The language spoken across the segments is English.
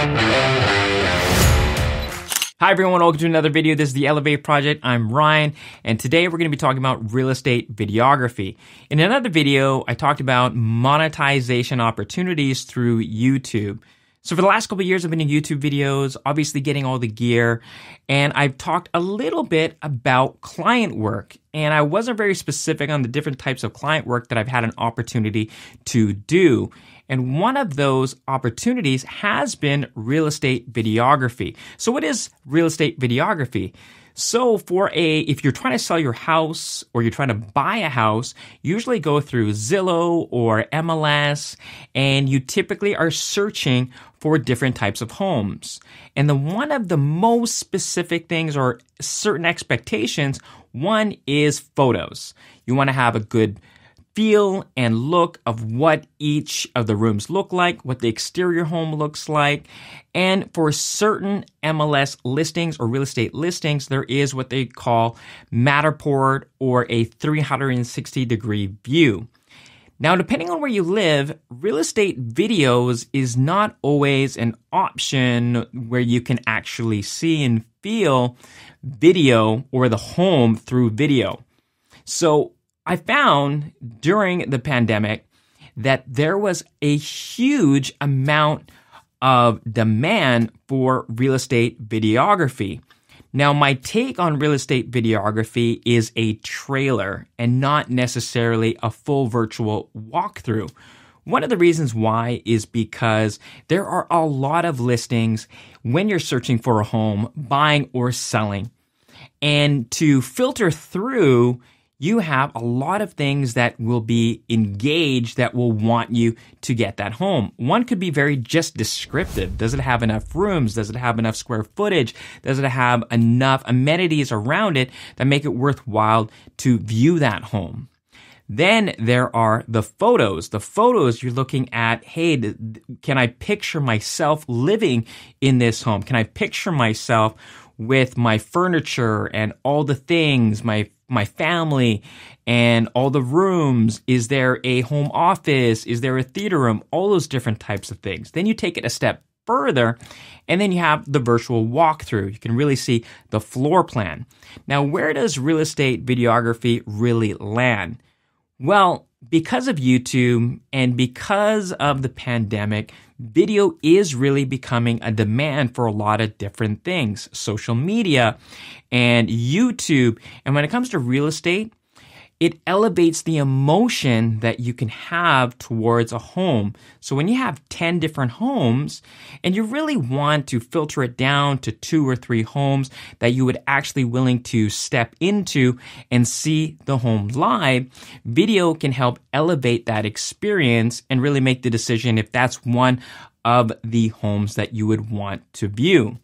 Hi everyone, welcome to another video. This is the Elev8 Project. I'm Ryan, and today we're going to be talking about real estate videography. In another video, I talked about monetization opportunities through YouTube. So for the last couple years, I've been in YouTube videos, obviously getting all the gear, and I've talked a little bit about client work. And I wasn't very specific on the different types of client work that I've had an opportunity to do. And one of those opportunities has been real estate videography. So what is real estate videography? So for a, if you're trying to sell your house or you're trying to buy a house, usually go through Zillow or MLS and you typically are searching for different types of homes. And the one of the most specific things or certain expectations, one is photos. You want to have a good feel and look of what each of the rooms look like, what the exterior home looks like. And for certain MLS listings or real estate listings, there is what they call Matterport or a 360 degree view. Now, depending on where you live, real estate videos is not always an option where you can actually see and feel video or the home through video. So I found during the pandemic that there was a huge amount of demand for real estate videography. Now, my take on real estate videography is a trailer and not necessarily a full virtual walkthrough. One of the reasons why is because there are a lot of listings when you're searching for a home, buying or selling. And to filter through you have a lot of things that will be engaged that will want you to get that home. One could be very just descriptive. Does it have enough rooms? Does it have enough square footage? Does it have enough amenities around it that make it worthwhile to view that home? Then there are the photos. The photos you're looking at, hey, can I picture myself living in this home? Can I picture myself with my furniture and all the things, my my family and all the rooms? Is there a home office? Is there a theater room? All those different types of things. Then you take it a step further and then you have the virtual walkthrough. You can really see the floor plan. Now, where does real estate videography really land? Well, because of YouTube and because of the pandemic, video is really becoming a demand for a lot of different things social media and YouTube. And when it comes to real estate, it elevates the emotion that you can have towards a home. So when you have 10 different homes and you really want to filter it down to two or three homes that you would actually willing to step into and see the home live, video can help elevate that experience and really make the decision if that's one of the homes that you would want to view.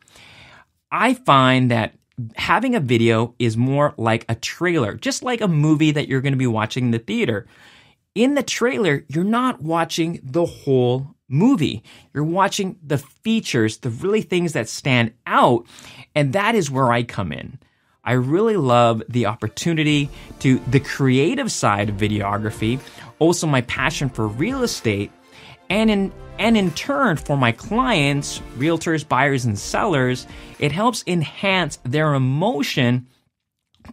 I find that having a video is more like a trailer, just like a movie that you're going to be watching in the theater. In the trailer, you're not watching the whole movie. You're watching the features, the really things that stand out. And that is where I come in. I really love the opportunity to the creative side of videography, also my passion for real estate, and in and in turn, for my clients, realtors, buyers, and sellers, it helps enhance their emotion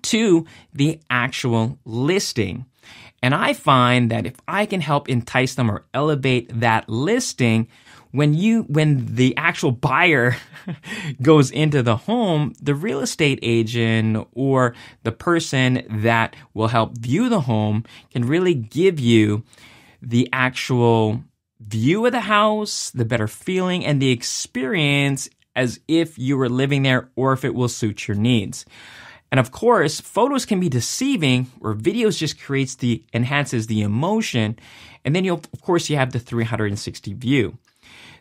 to the actual listing. And I find that if I can help entice them or elevate that listing, when you when the actual buyer goes into the home, the real estate agent or the person that will help view the home can really give you the actual view of the house, the better feeling, and the experience as if you were living there or if it will suit your needs. And of course, photos can be deceiving where videos just creates the enhances the emotion. And then you'll of course you have the 360 view.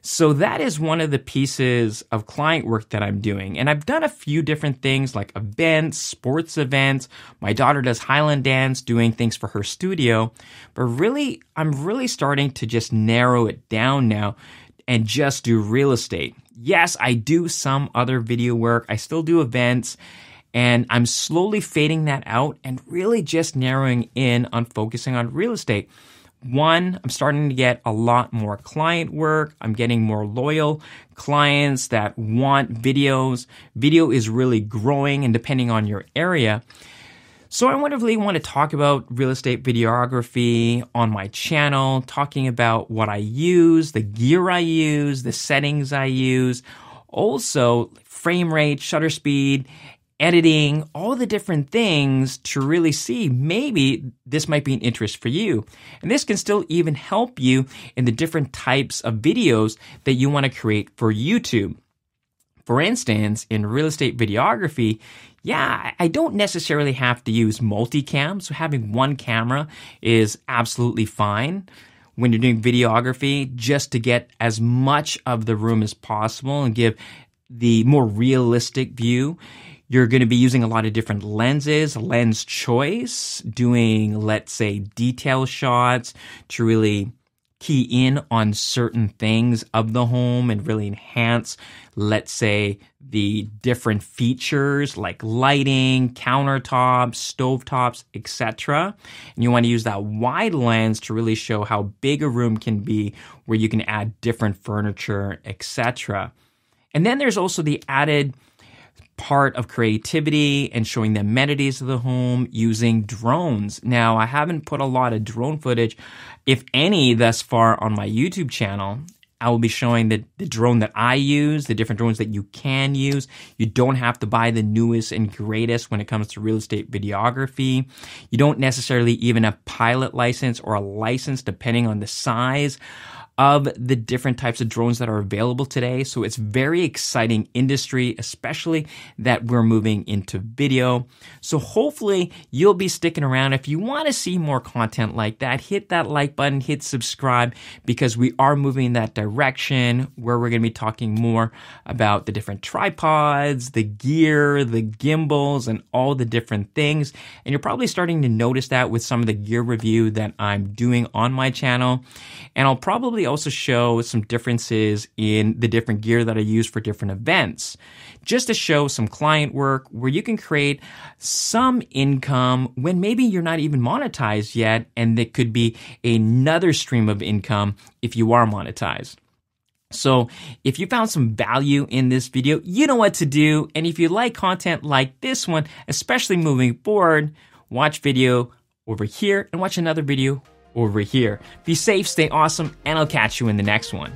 So that is one of the pieces of client work that I'm doing. And I've done a few different things like events, sports events. My daughter does Highland dance, doing things for her studio. But really, I'm really starting to just narrow it down now and just do real estate. Yes, I do some other video work. I still do events and I'm slowly fading that out and really just narrowing in on focusing on real estate. one, I'm starting to get a lot more client work. I'm getting more loyal clients that want videos. Video is really growing and depending on your area. So I really want to talk about real estate videography on my channel, talking about what I use, the gear I use, the settings I use, also frame rate, shutter speed, editing, all the different things to really see maybe this might be an interest for you. And this can still even help you in the different types of videos that you want to create for YouTube. For instance, in real estate videography, yeah, I don't necessarily have to use multicam, so having one camera is absolutely fine when you're doing videography just to get as much of the room as possible and give the more realistic view. You're going to be using a lot of different lenses, lens choice, doing, let's say, detail shots to really key in on certain things of the home and really enhance, let's say, the different features like lighting, countertops, stovetops, etc. And you want to use that wide lens to really show how big a room can be where you can add different furniture, etc. And then there's also the added part of creativity and showing the amenities of the home using drones. Now, I haven't put a lot of drone footage, if any, thus far on my YouTube channel. I will be showing the, the drone that I use, the different drones that you can use. You don't have to buy the newest and greatest when it comes to real estate videography. You don't necessarily even a pilot license or a license depending on the size of the different types of drones that are available today. So it's very exciting industry, especially that we're moving into video. So hopefully you'll be sticking around. If you want to see more content like that, hit that like button, hit subscribe because we are moving in that direction where we're going to be talking more about the different tripods, the gear, the gimbals, and all the different things. And you're probably starting to notice that with some of the gear review that I'm doing on my channel. And I'll probably also show some differences in the different gear that I use for different events, just to show some client work where you can create some income when maybe you're not even monetized yet, and that could be another stream of income if you are monetized. So if you found some value in this video, you know what to do. And if you like content like this one, especially moving forward, watch video over here and watch another video over here. Be safe, stay awesome, and I'll catch you in the next one.